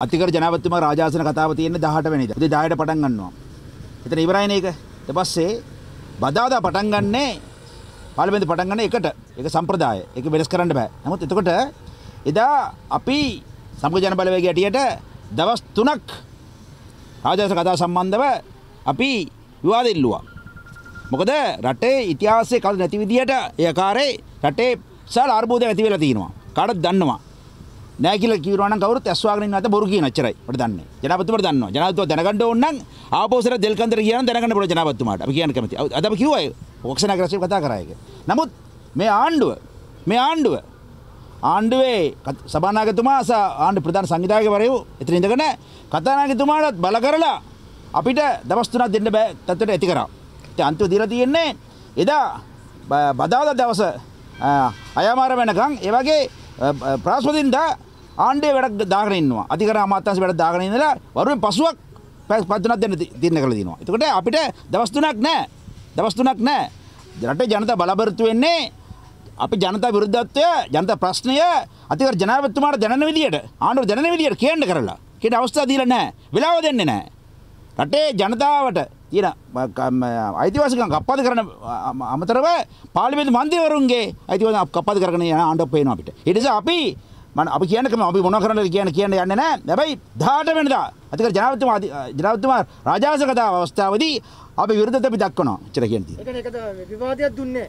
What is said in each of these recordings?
අතිකර ජනාධිපතිතුමා රාජාසන කතාව තියෙන්නේ 18 වෙනිදා. ඉතින් 10ට පටන් ගන්නවා. එතන ඉවරයිනේ ඒක. ඊට පස්සේ බදාදා පටන් ගන්නනේ පාර්ලිමේන්තු පටන් ගන්න එකට. ඒක සම්ප්‍රදාය. ඒක වෙනස් කරන්න බෑ. නමුත් එතකොට එදා අපි සමග ජන බලවේගය ඇටියට දවස් 3ක් රාජාසන කතාව සම්බන්ධව අපි විවාද ඉල්ලුවා. මොකද රටේ ඉතිහාසයේ කල් නැති විදිහට ඒ ආකාරයේ රටේ විශාල අර්බුදයක් ඇති වෙලා තියෙනවා. කාටද දන්නවා. නෑ කියලා කිව්වනම් නම් කවුරුත් ඇස්වාගෙන ඉන්න නැත බොරු කියන අච්චරයි. අපිට දන්නේ. ජනාධිපතිතුමාට දන්නවා. ජනාධිපතිතුමා දැනගන්න ඕන නම් ආපෝසර දෙල්කන්දර කියන දැනගන්න පුළුවන් ජනාධිපතිතුමාට. අපි කියන්න කැමති. අද අපි කිව්වා ඒක. ඔක්සනා කරලා කතා කරා ඒක. නමුත් මේ ආණ්ඩුව මේ ආණ්ඩුව ආණ්ඩුවේ සභානායකතුමා සහ ආණ්ඩු ප්‍රධාන සංවිධායකවරයෝ එතන ඉඳගෙන කතානායකතුමාටත් බල කරලා අපිට දවස් තුනක් දෙන්න බෑ තත්ත්වයට ඇති කරා. ඉතින් අන්තිම දීලා තියෙන්නේ එදා බදාදා දවස අයමාර වෙනකන් ඒ වගේ ප්‍රාස්පතින්දා ආණ්ඩේ වැඩක් දාගෙන ඉන්නවා. අධිකර අමාත්‍යාංශ වැඩ දාගෙන ඉඳලා වරුවෙන් පසුවක් පැය පහ තුනක් දෙන්න තීරණය කරලා දිනවා. එතකොට අපිට දවස් තුනක් නැහැ. දවස් තුනක් නැහැ. රටේ ජනතා බලාපොරොත්තු වෙන්නේ අපි ජනතා විරුද්ධත්වය ජනතා ප්‍රශ්නය අතිකර ජනාධිපතිතුමාට දැනෙන විදියට ආණ්ඩුව දැනෙන විදියට කියන්න කරලා. කියන අවස්ථාව දීලා නැහැ. වෙලාව දෙන්නේ නැහැ. රටේ ජනතාවට තියෙන අයිතිවාසිකම් කප්පාද කරන අමතරව පාර්ලිමේන්තු මන්ත්‍රීවරුන්ගේ අයිතිවාසිකම් කප්පාද කරගෙන යන ආණ්ඩුවක් පේනවා අපිට. ඒ නිසා අපි මම අපි කියන්නකම අපි මොන කරන්නද කියන කියන්න යන්නේ නැහැ. හැබැයි 18 වෙනිදා අතිකර ජනාධිපතිතුමා ජනාධිපතිතුමා රාජාංශ කතාව අවස්ථාවේදී අපි විරුද්ධත අපි දක්වනවා. එච්චර කියන්න. ඒකනේ ඒකද විවාදයක් දුන්නේ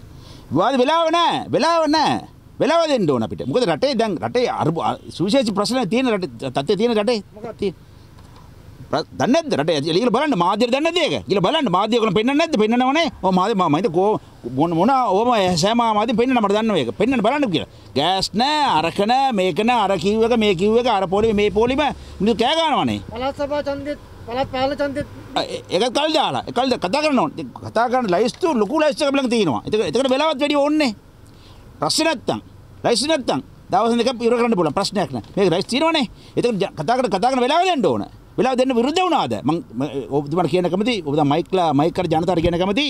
විවාද වෙලාව නැහැ. වෙලාව නැහැ. වෙලාව දෙන්න ඕන අපිට. මොකද රටේ දැන් රටේ සුවිශේෂී ප්‍රශ්න තියෙන රටේ තත්ත්වය තියෙන රටේ. මොකක්ද දන්නේ නැද්ද රටේ කියලා බලන්න මාධ්‍යයට දන්නේ නැද්ද ඒක? කියලා බලන්න මාධ්‍ය ඔයගොල්ලෝ පෙන්වන්නේ නැද්ද? පෙන්වනවනේ. ඔව් මාධ්‍ය මම හිත කෝ මොන මොන ඕම සෑම මාධ්‍ය පෙන්වන්න මට දන්නවා ඒක. පෙන්වන්න බලන්න කියලා. ගෑස් නැහැ, අරක නැහැ, මේක නැහැ, අර කිව්ව එක මේ කිව්ව එක අර පොලිම මේ පොලිම මිනිස්සු කෑ ගන්නවනේ. පළාත් සභා ඡන්දෙත් පළාත් පාලන ඡන්දෙත් ඒක කල් දාලා ඒ කල් කතා කරන්න ඕනේ. කතා කරන්න ලයිස්තු ලොකු ලයිස්තු එකක් ළඟ තියෙනවා. ඒක ඒකට වෙලාවත් වැඩි ඕනේ. ප්‍රශ්න නැත්තම් ලයිස්තු නැත්තම් දවස් දෙකක් ඉවර කරන්න පුළුවන් ප්‍රශ්නයක් නෑ. මේක ලයිස්තු තියෙනවනේ. ඒක කතා කරන කතා කරන වෙලාව දෙන්න ඕන. වෙලාව දෙන්න විරුද්ධ වුණාද? මම ඔබතුමාට කියන කැමති ඔබ දැන් මයික්ලා මයික් කර ජනතාවට කියන කැමති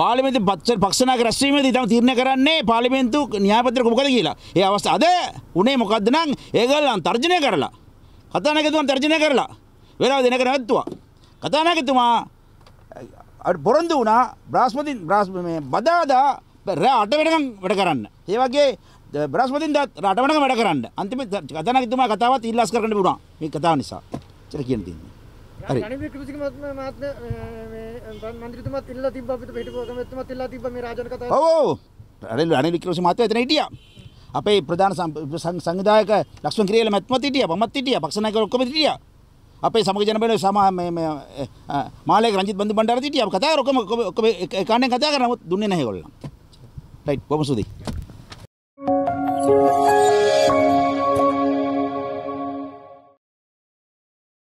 පාර්ලිමේන්තු පක්ෂ පක්ෂනායක රැස්වීමේදී තම තීරණය කරන්නේ පාර්ලිමේන්තු න්‍යායපත්‍රක මොකද කියලා. ඒ අවස්ථාව අද උනේ මොකද්ද නම් ඒගොල්ලන් තර්ජනය කරලා කතානායකතුමන් තර්ජනය කරලා වෙලාව දෙනක නැවැත්තුවා. කතානායකතුමා පොරොන්දු වුණා බ්‍රාස්පතින් බ්‍රාස්ම බදාදා රෑ අට වෙනකම් වැඩ කරන්න. ඒ වගේ බ්‍රාස්පතින් රට වෙනකම් වැඩ කරන්න. අන්තිම කතානායකතුමා කතාවත් ඉල්ලාස් කරන්න වුණා මේ කතාව නිසා. චර කියන තින්නේ. හරි. රනිල් වික්‍රමසිංහ මහත්මයා මහත්ම මේ මන්ත්‍රීතුමාත් ඉල්ලලා තිබ්බා අපිට පිටු කමෙතුමාත් ඉල්ලලා තිබ්බා මේ රාජන කතාව. ඔව්. රනිල් රනිල් වික්‍රමසිංහ මහත්තයා එතන හිටියා. අපේ ප්‍රධාන සංවිධායක ලක්ෂ්මන් කිරියල මැතිතුමත් හිටියා. මමත් හිටියා. පක්ෂ නායකයෝ ඔක්කොම හිටියා. අපේ සමග ජන බල සමා මේ මේ මාලේක රංජිත් බන්දු බණ්ඩාර හිටියා. කතා කර ඔක්කොම ඔක්කොම කන්නේ කතා කරා නමුත් දුන්නේ නැහැ ඒගොල්ලෝ. රයිට් බොහොම සුදී.